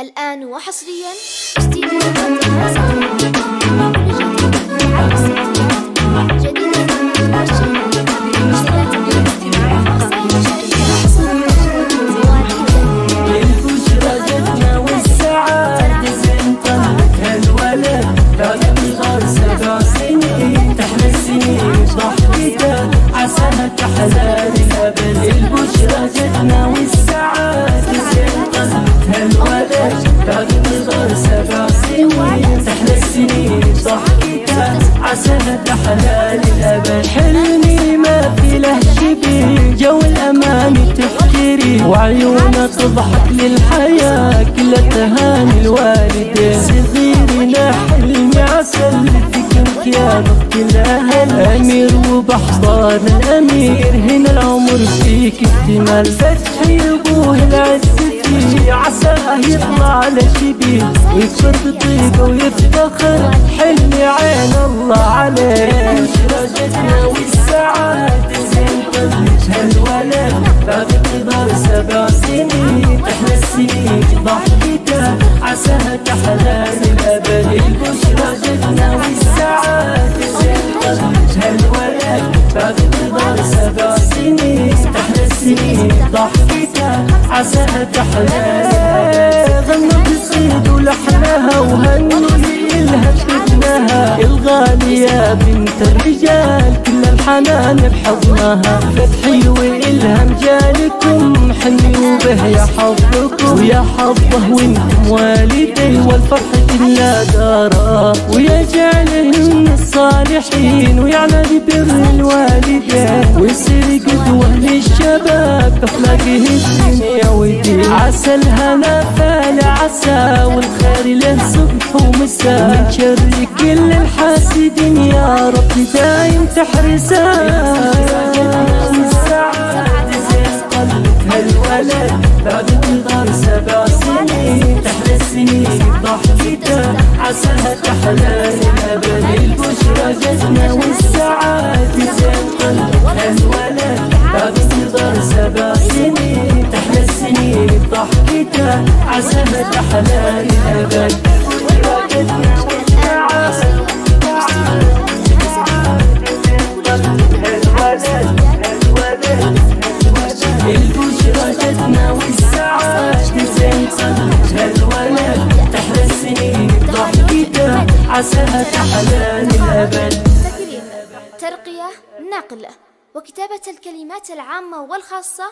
الآن وحصريا استديو السنين ضحكته عساها تحلى للأبد حلمي ما في له شبيه جو الأمان تحتري وعيونه تضحك للحياة. كل تهاني الوالدين صغيرنا حلمي عسل فيك يا ضبط الأهل أمير وبحضان الأمير. هنا العمر فيك اكتمال فتحي أبوه العز عساه يطلع لشبيه ويكبر بطيبه ويفتخر. حلمي عين الله عليه. رجتنا والسعادة زين طلت هالولد. بعد انتظار سبع سنين تحلى السنين. ضحكته عساها تحلى للأبد البشرى جتنا والسعادة زين طلت هالولد. بعد انتظار سبع سنين تحلى السنين. ضحكته عساها تحلى غنوا بصيد ولحنها وهنوا لها بابنها الغالية بنت الرجال كل الحنان بحضنها. فتحي وإلهم جالكم حني وبه يا حظكم. ويا حظه وأنتم والدي والفرحة لا دارا. ويا جعلهن الصالحين ويعلى ببر الوالدين. ويصير قدوة للشباب بأخلاقه الدنيا ودين عسى الهنا فال عسى والخير له صبح ومساء من شر كل الحاسدين يا رب دايم تحرسها هالولد بعد انتظار سبع سنين تحلى السنين ضحكته عساها تحلى ضحكته عساها تحلى للأبد البشرى جتنا والسعادة البشرى جتنا والسعادة زين صدرت هالولد تحلى السنين ضحكته عساها تحلى للأبد ترقية نقل وكتابة الكلمات العامة والخاصة